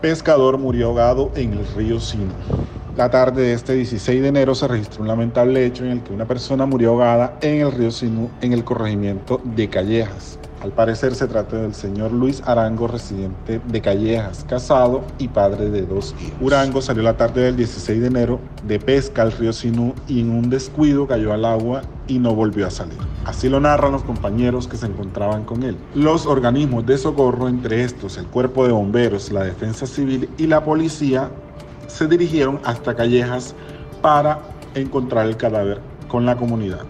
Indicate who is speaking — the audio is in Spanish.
Speaker 1: Pescador murió ahogado en el río Sino. La tarde de este 16 de enero se registró un lamentable hecho en el que una persona murió ahogada en el río Sinú en el corregimiento de Callejas. Al parecer se trata del señor Luis Arango, residente de Callejas, casado y padre de dos hijos. Urango salió la tarde del 16 de enero de pesca al río Sinú y en un descuido cayó al agua y no volvió a salir. Así lo narran los compañeros que se encontraban con él. Los organismos de socorro, entre estos el Cuerpo de Bomberos, la Defensa Civil y la Policía, se dirigieron hasta Callejas para encontrar el cadáver con la comunidad.